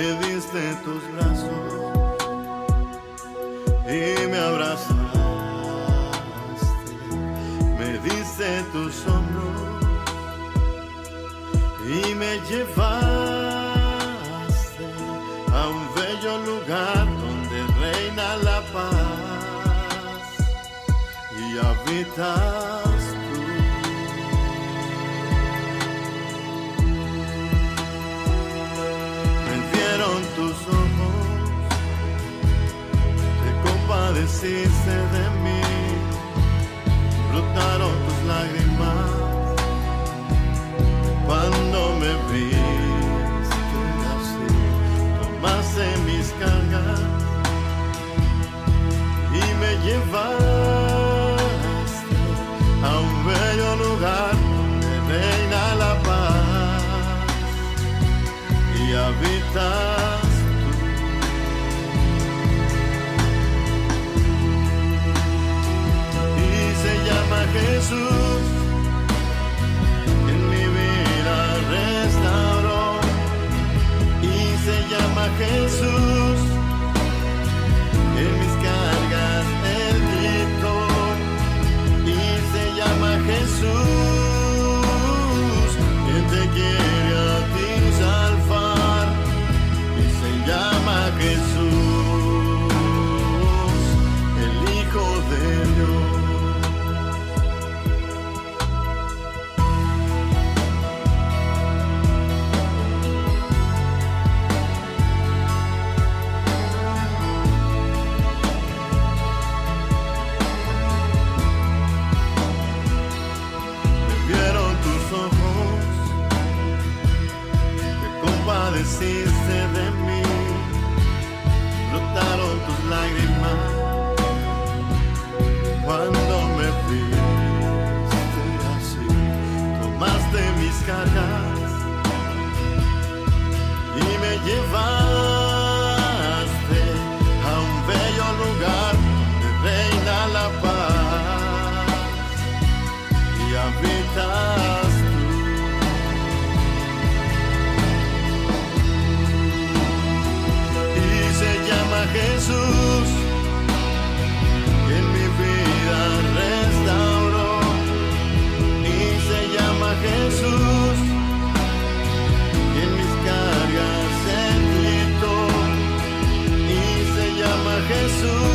de tus brazos y me abrazaste, me diste tus hombros y me llevaste a un bello lugar donde reina la paz y habitas compadeciste de mí, brotaron tus lágrimas. Cuando me viste tomaste mis cargas y me llevaste a un bello lugar donde reina la paz y habitas Jesús en mi vida restauró y se llama Jesús. Compadeciste de mí, brotaron tus lágrimas cuando me viste así, tomaste mis cargas y me llevaste Jesús, que mi vida restauró. Y se llama Jesús, que mis cargas él quitó. Y se llama Jesús,